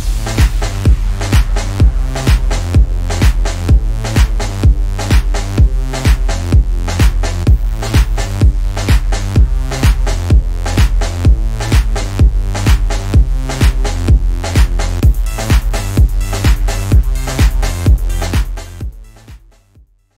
Bye.